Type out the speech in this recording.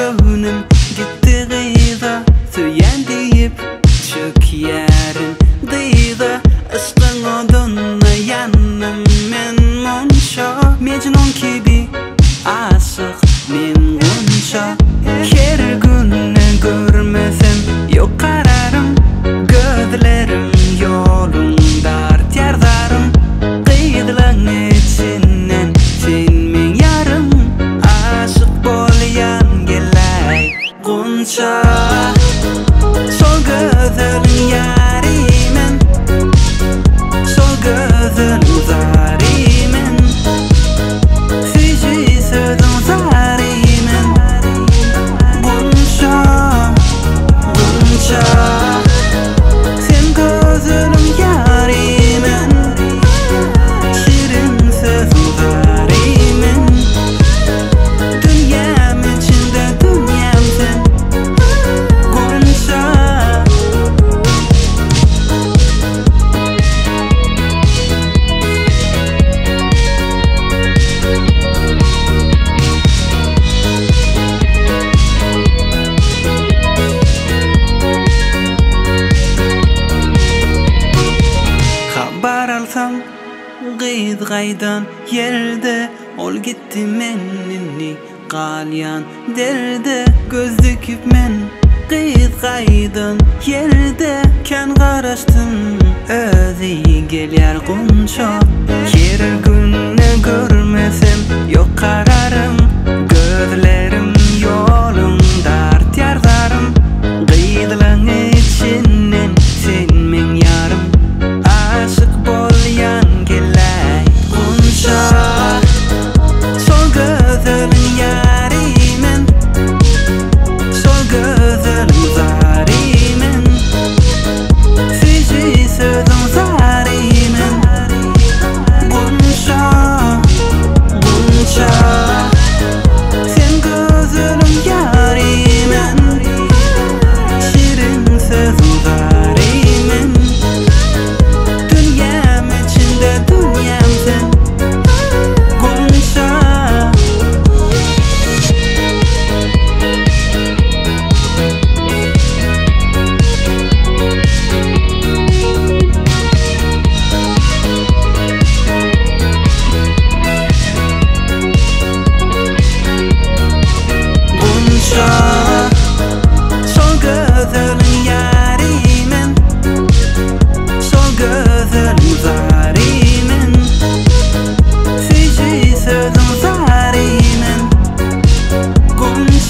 Gönlüm gitti gıyda. Söyyen deyip çık yerin Dıyda. Işkın odunla yandım Ben monşa Mecnun gibi Aa Stronger than yeah. kal Gıyt gaydan yerde Ol gitti mennini Qalyan derde. Göz dikip men Gıyt gaydan yerde Ken qaraştın Özi gelyar qunşa comes